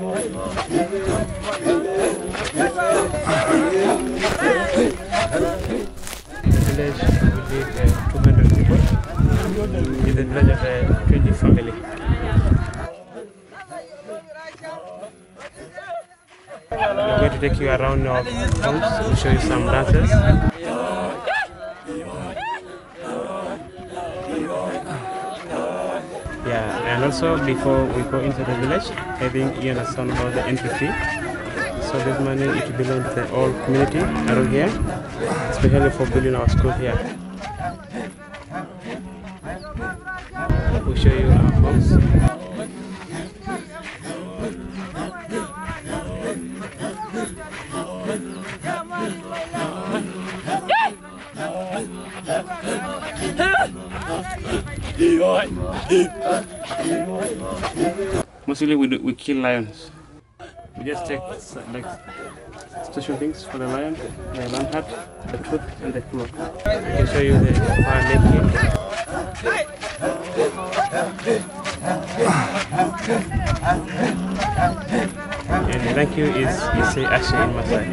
Village will live uh, 200 people. It's a village of a 20 family. I'm going to take you around our homes to show you some dances. And also before we go into the village, I think you understand about the entry fee. So this money it belongs to the whole community around here, especially for building our school here. We'll show you our homes. Mostly we, do, we kill lions. We just take like special things for the lion, the lion heart, the tooth, and the claw. I can show you the far leg here. And thank you is you say Ashe in Masai.